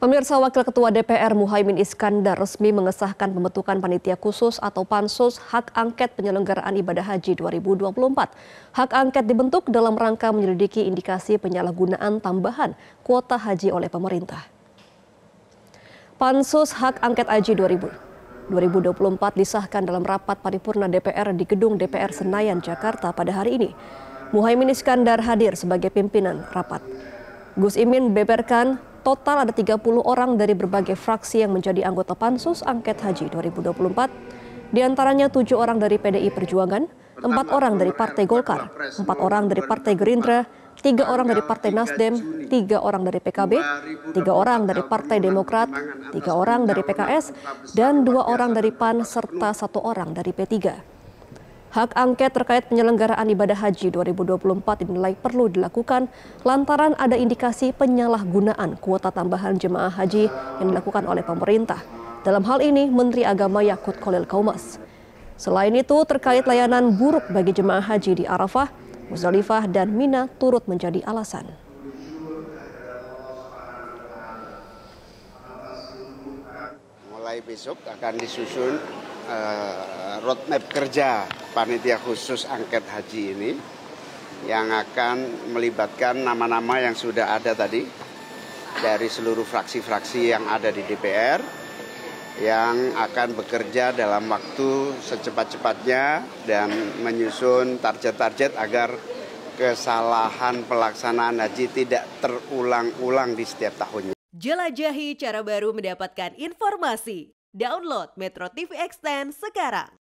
Pemirsa Wakil Ketua DPR Muhaimin Iskandar resmi mengesahkan pembentukan panitia khusus atau pansus hak angket penyelenggaraan ibadah haji 2024. Hak angket dibentuk dalam rangka menyelidiki indikasi penyalahgunaan tambahan kuota haji oleh pemerintah. Pansus hak angket haji 2000 2024 disahkan dalam rapat paripurna DPR di Gedung DPR Senayan, Jakarta pada hari ini. Muhaimin Iskandar hadir sebagai pimpinan rapat. Gus Imin beberkan Total ada 30 orang dari berbagai fraksi yang menjadi anggota Pansus Angket Haji 2024. Di antaranya tujuh orang dari PDI Perjuangan, empat orang dari Partai Golkar, empat orang dari Partai Gerindra, tiga orang dari Partai Nasdem, tiga orang dari PKB, tiga orang dari Partai Demokrat, tiga orang dari PKS, dan dua orang dari PAN serta satu orang dari P3. Hak angket terkait penyelenggaraan ibadah haji 2024 dinilai perlu dilakukan lantaran ada indikasi penyalahgunaan kuota tambahan jemaah haji yang dilakukan oleh pemerintah. Dalam hal ini, Menteri Agama Yakut Kolil Kaumas. Selain itu, terkait layanan buruk bagi jemaah haji di Arafah, Muzdalifah, dan Mina turut menjadi alasan. Mulai besok akan disusun uh, roadmap kerja panitia khusus angket haji ini yang akan melibatkan nama-nama yang sudah ada tadi dari seluruh fraksi-fraksi yang ada di DPR yang akan bekerja dalam waktu secepat-cepatnya dan menyusun target-target agar kesalahan pelaksanaan haji tidak terulang-ulang di setiap tahunnya. Jelajahi cara baru mendapatkan informasi. Download Metro TV Extend sekarang.